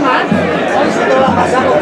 ます。